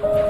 Oh.